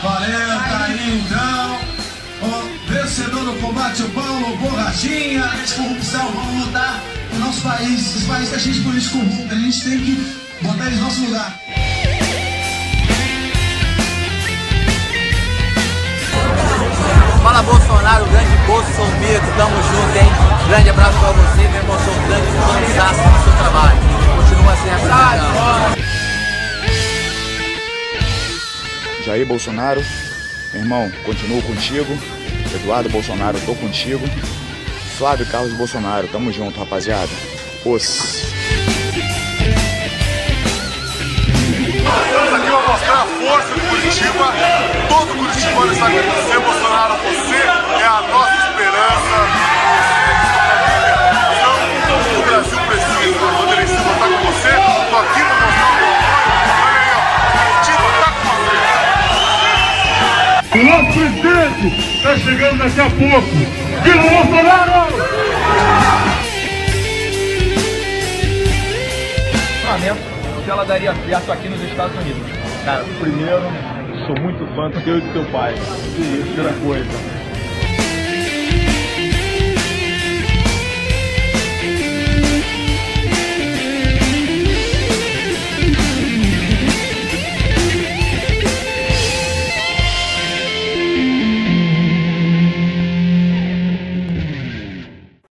Então, o vencedor do combate, o Paulo Borrachinha. Corrupção, vamos lutar o nosso país. Esse país tá cheio de políticos corruptos. A gente tem que botar eles no nosso lugar. Fala Bolsonaro, grande Bolsonaro, tamo junto, hein? Grande abraço pra você, meu irmão, sou um grande fãzaço do seu trabalho. Continua assim. Jair Bolsonaro, irmão, continuo contigo. Eduardo Bolsonaro, tô contigo. Flávio Carlos Bolsonaro, tamo junto, rapaziada. Os. Nosso presidente está chegando daqui a pouco. Viva Bolsonaro! se ela daria certo aqui nos Estados Unidos. Cara, primeiro, sou muito fã do teu e do teu pai. E terceira coisa,